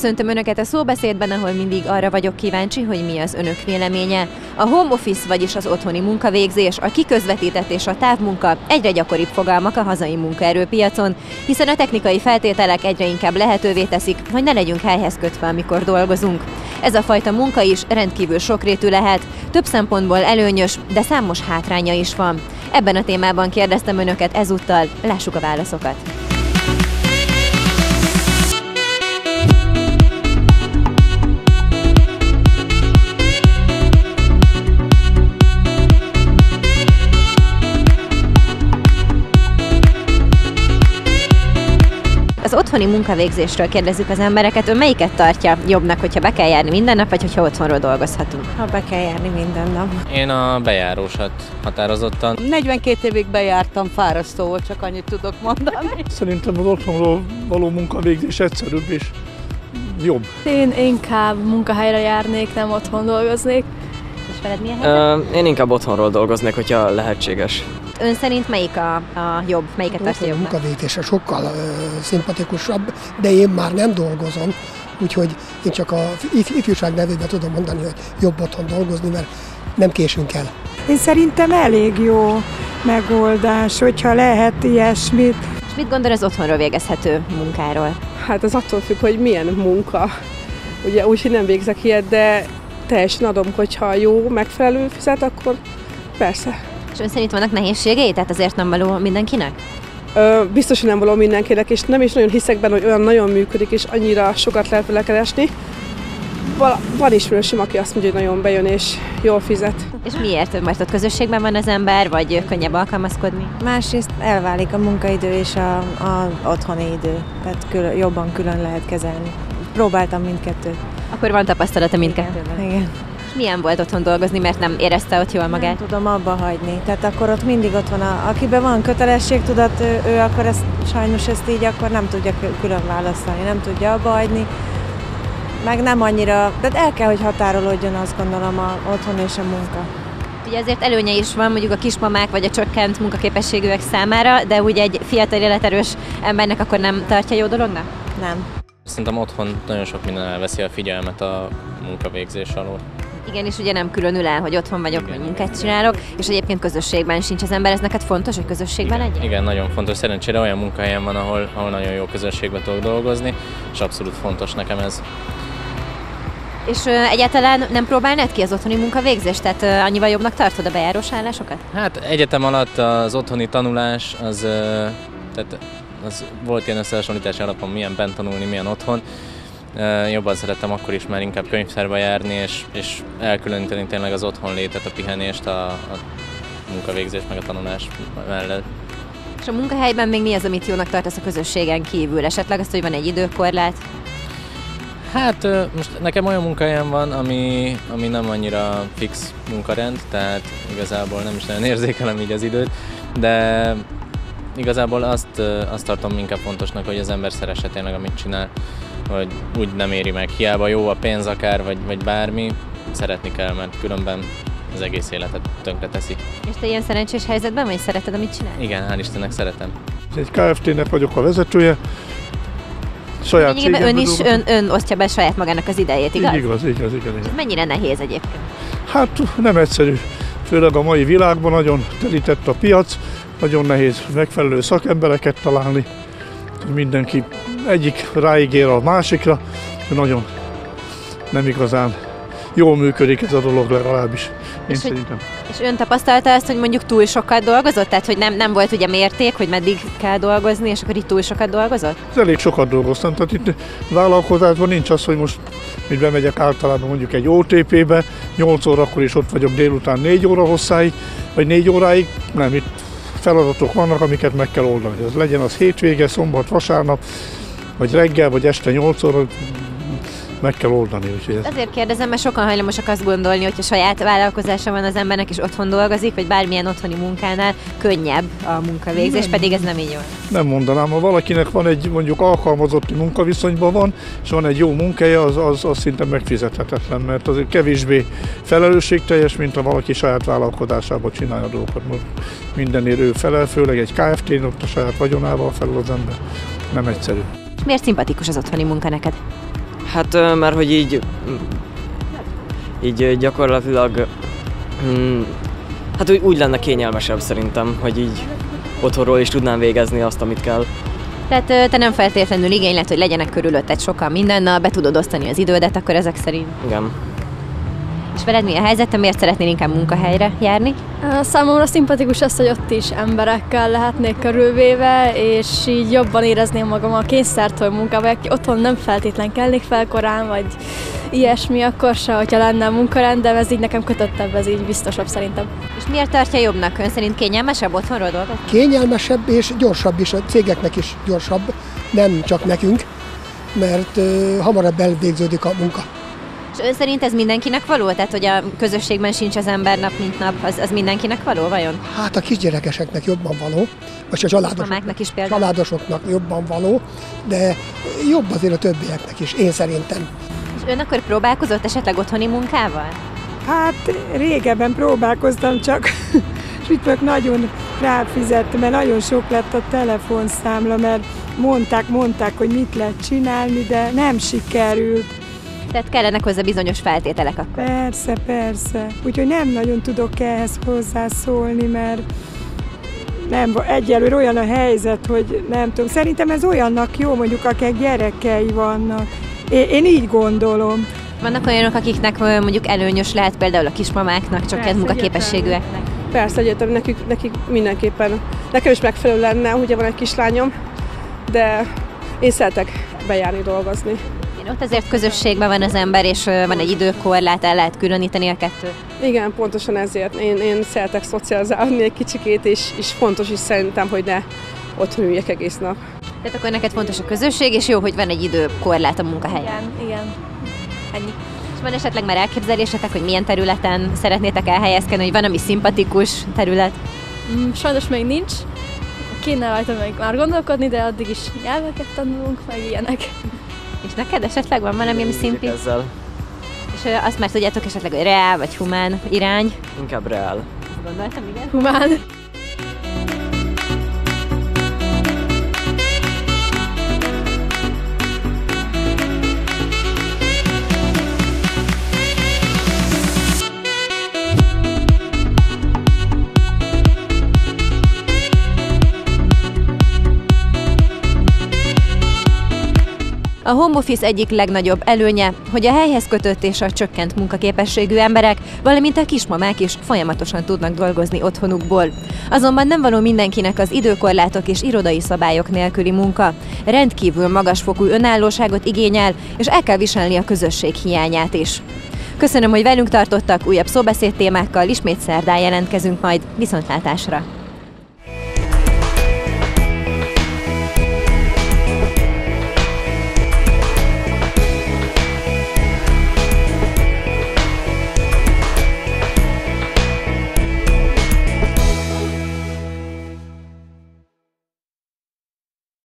Köszöntöm Önöket a szóbeszédben, ahol mindig arra vagyok kíváncsi, hogy mi az Önök véleménye. A home office, vagyis az otthoni munkavégzés, a kiközvetített és a távmunka egyre gyakoribb fogalmak a hazai munkaerőpiacon, hiszen a technikai feltételek egyre inkább lehetővé teszik, hogy ne legyünk helyhez kötve, amikor dolgozunk. Ez a fajta munka is rendkívül sokrétű lehet, több szempontból előnyös, de számos hátránya is van. Ebben a témában kérdeztem Önöket ezúttal, lássuk a válaszokat. Otthoni munkavégzésről kérdezzük az embereket, ön melyiket tartja jobbnak, hogyha be kell járni minden nap, vagy hogyha otthonról dolgozhatunk? Ha be kell járni minden nap. Én a bejárósat határozottan. 42 évig bejártam, fárasztó volt, csak annyit tudok mondani. Szerintem az otthonról való munkavégzés egyszerűbb és jobb. Én inkább munkahelyre járnék, nem otthon dolgoznék. És veled milyen helyzet? Ö, én inkább otthonról dolgoznék, hogyha lehetséges. Ön szerint melyik a, a jobb, melyiket tartja Otthoni jobbnak? munkavégzése sokkal ö, szimpatikusabb, de én már nem dolgozom, úgyhogy én csak a if- ifjúság nevében tudom mondani, hogy jobb otthon dolgozni, mert nem késünk el. Én szerintem elég jó megoldás, hogyha lehet ilyesmit. És mit gondol az otthonról végezhető munkáról? Hát az attól függ, hogy milyen munka. Ugye úgy, hogy nem végzek ilyet, de teljesen adom, hogyha jó, megfelelő fizet, akkor persze. És ön szerint vannak nehézségei, tehát azért nem való mindenkinek? Ö, biztos, hogy nem való mindenkinek, és nem is nagyon hiszek benne, hogy olyan nagyon működik, és annyira sokat lehet vele keresni. Val- van ismerősöm, aki azt mondja, hogy nagyon bejön, és jól fizet. És miért? Mert ott közösségben van az ember, vagy könnyebb alkalmazkodni? Másrészt elválik a munkaidő és a, a otthoni idő, tehát külön, jobban külön lehet kezelni. Próbáltam mindkettőt. Akkor van tapasztalata mindkettőben. Igen. És milyen volt otthon dolgozni, mert nem érezte ott jól Nem magát? tudom abba hagyni. Tehát akkor ott mindig ott van, a, akiben van kötelességtudat, ő, ő akkor ezt, sajnos ezt így akkor nem tudja kü- külön választani, nem tudja abba hagyni. Meg nem annyira, de el kell, hogy határolódjon azt gondolom a otthon és a munka. Ugye azért előnye is van mondjuk a kismamák vagy a csökkent munkaképességűek számára, de úgy egy fiatal életerős embernek akkor nem tartja jó dolognak? Nem. Szerintem otthon nagyon sok minden elveszi a figyelmet a munkavégzés alól. Igen, és ugye nem különül el, hogy otthon vagyok, vagy munkát csinálok, és egyébként közösségben sincs az ember. Ez neked fontos, hogy közösségben legyen? Igen, nagyon fontos. Szerencsére olyan munkahelyen van, ahol, ahol nagyon jó közösségben tudok dolgozni, és abszolút fontos nekem ez. És ö, egyáltalán nem próbálnád ki az otthoni munkavégzést? Tehát ö, annyival jobbnak tartod a bejárós állásokat? Hát egyetem alatt az otthoni tanulás, az, ö, tehát az volt ilyen összehasonlítási alapon, milyen bent tanulni, milyen otthon. Jobban szerettem akkor is már inkább könyvtárba járni, és, és elkülöníteni tényleg az otthon létet, a pihenést, a, a munkavégzés meg a tanulás mellett. És a munkahelyben még mi az, amit jónak tartasz a közösségen kívül? Esetleg azt, hogy van egy időkorlát? Hát most nekem olyan munkahelyem van, ami, ami nem annyira fix munkarend, tehát igazából nem is nagyon érzékelem így az időt, de igazából azt, azt tartom inkább fontosnak, hogy az ember szeresse tényleg, amit csinál, hogy úgy nem éri meg. Hiába jó a pénz akár, vagy, vagy bármi, szeretni kell, mert különben az egész életet tönkre teszi. És te ilyen szerencsés helyzetben vagy? Szereted, amit csinálsz? Igen, hál' Istennek szeretem. Egy Kft-nek vagyok a vezetője. Saját Lényegében ön is ön, ön osztja be saját magának az idejét, igaz? Így igaz, igaz, igaz, igaz. Mennyire nehéz egyébként? Hát nem egyszerű. Főleg a mai világban nagyon telített a piac, nagyon nehéz megfelelő szakembereket találni. Mindenki egyik ráigér a másikra, nagyon nem igazán jól működik ez a dolog legalábbis. Én És hogy- szerintem. És ön tapasztalta azt, hogy mondjuk túl sokat dolgozott? Tehát, hogy nem, nem volt ugye mérték, hogy meddig kell dolgozni, és akkor itt túl sokat dolgozott? Ez elég sokat dolgoztam, tehát itt vállalkozásban nincs az, hogy most mit bemegyek általában mondjuk egy OTP-be, 8 órakor is ott vagyok délután 4 óra hosszáig, vagy 4 óráig, nem, itt feladatok vannak, amiket meg kell oldani. Ez legyen az hétvége, szombat, vasárnap, vagy reggel, vagy este 8 óra, meg kell oldani. Úgyhogy ez Azért kérdezem, mert sokan hajlamosak azt gondolni, hogy ha saját vállalkozása van az embernek, és otthon dolgozik, vagy bármilyen otthoni munkánál, könnyebb a munkavégzés, pedig ez nem így van. nem mondanám, ha valakinek van egy mondjuk alkalmazotti munkaviszonyban van, és van egy jó munkája, az, az, az szinte megfizethetetlen, mert azért kevésbé felelősségteljes, mint ha valaki saját vállalkozásában csinálja a dolgokat. Most mindenért ő felel, főleg egy KFT-n, ott a saját vagyonával felel az ember. Nem egyszerű. És miért szimpatikus az otthoni munka neked? Hát, mert hogy így, így gyakorlatilag, mm, hát úgy, úgy lenne kényelmesebb szerintem, hogy így otthonról is tudnám végezni azt, amit kell. Tehát te nem feltétlenül igényled, hogy legyenek körülötted sokan mindennel, be tudod osztani az idődet, akkor ezek szerint. Igen. És veled mi a helyzet? Te miért szeretnél inkább munkahelyre járni? Számomra szimpatikus az, hogy ott is emberekkel lehetnék körülvéve, és így jobban érezném magam a kényszertől munkába, aki otthon nem feltétlen kelnék fel korán, vagy ilyesmi, akkor se, hogyha lenne munkarend, de ez így nekem kötöttebb, ez így biztosabb szerintem. És miért tartja jobbnak? Ön szerint kényelmesebb otthonról dolgozni? Kényelmesebb és gyorsabb is, a cégeknek is gyorsabb, nem csak nekünk, mert ö, hamarabb elvégződik a munka. Ön szerint ez mindenkinek való? Tehát, hogy a közösségben sincs az ember nap, mint nap, az, az mindenkinek való vajon? Hát a kisgyerekeseknek jobban való, vagy a családosoknak, is például? családosoknak jobban való, de jobb azért a többieknek is, én szerintem. És ön akkor próbálkozott esetleg otthoni munkával? Hát régebben próbálkoztam csak, és mit meg nagyon ráfizettem, mert nagyon sok lett a telefonszámla, mert mondták, mondták, hogy mit lehet csinálni, de nem sikerült. Tehát kellenek hozzá bizonyos feltételek akkor. Persze, persze. Úgyhogy nem nagyon tudok ehhez hozzászólni, mert nem, egyelőre olyan a helyzet, hogy nem tudom. Szerintem ez olyannak jó, mondjuk akik gyerekei vannak. Én, én így gondolom. Vannak olyanok, akiknek mondjuk előnyös lehet például a kismamáknak, csökkent Persze, munkaképességűeknek. Persze, egyértelmű, nekik, nekik mindenképpen. Nekem is megfelelő lenne, ugye van egy kislányom, de én szeretek bejárni dolgozni. Ott azért közösségben van az ember, és van egy időkorlát, el lehet különíteni a kettőt. Igen, pontosan ezért. Én, én szeretek szocializálni egy kicsikét, és, és fontos is szerintem, hogy ne otthon üljek egész nap. Tehát akkor neked fontos a közösség, és jó, hogy van egy időkorlát a munkahelyen. Igen, igen. Ennyi. És van esetleg már elképzelésetek, hogy milyen területen szeretnétek elhelyezkedni, hogy van, ami szimpatikus terület? Mm, sajnos még nincs. Kéne rajta még már gondolkodni, de addig is nyelveket tanulunk, meg ilyenek. Neked esetleg van valami, ami szimpi? Ezzel És azt már tudjátok esetleg, hogy reál vagy humán irány? inkább reál. Gondoltam, igen. Humán. A home office egyik legnagyobb előnye, hogy a helyhez kötött és a csökkent munkaképességű emberek, valamint a kismamák is folyamatosan tudnak dolgozni otthonukból. Azonban nem való mindenkinek az időkorlátok és irodai szabályok nélküli munka. Rendkívül magasfokú önállóságot igényel, és el kell viselni a közösség hiányát is. Köszönöm, hogy velünk tartottak, újabb szóbeszéd témákkal ismét szerdán jelentkezünk majd. Viszontlátásra!